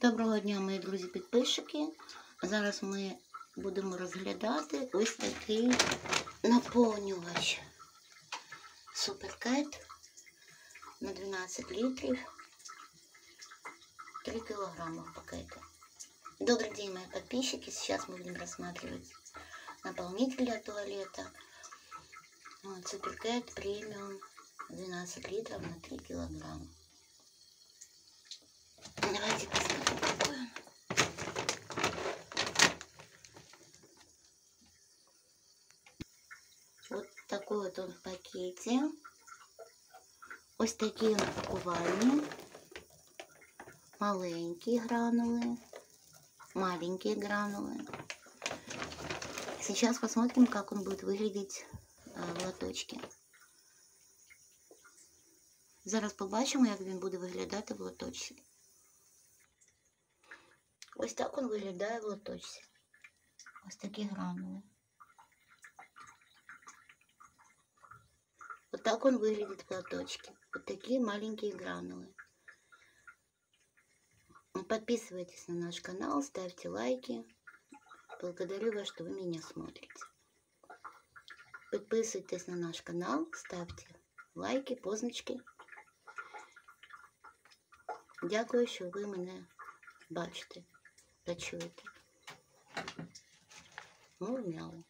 Доброго дня, мої друзі-підписчики. Зараз ми будемо розглядати ось такий наповнювач. Суперкет на 12 літрів. 3 килограмма в пакете. Добрый день, мои подписчики. Сейчас мы будем рассматривать наполнитель для туалета. Вот, Суперкет премиум 12 литров на 3 килограмма. Вот такой вот он в пакете. Ось такі упакування. Маленькі гранули. Маленькие гранулы. Сейчас посмотрим, как он будет выглядеть э, в лоточке. Зараз побачимо, як він буде виглядати в лоточці. Ось так він виглядає в лоточці. Ось такі гранули. Вот так он выглядит в лоточке. Вот такие маленькие гранулы. Подписывайтесь на наш канал, ставьте лайки. Благодарю вас, что вы меня смотрите. Підписуйтесь на наш канал, ставте лайки, позначки. Дякую, що ви мене бачите та чуєте. Мов-мяу.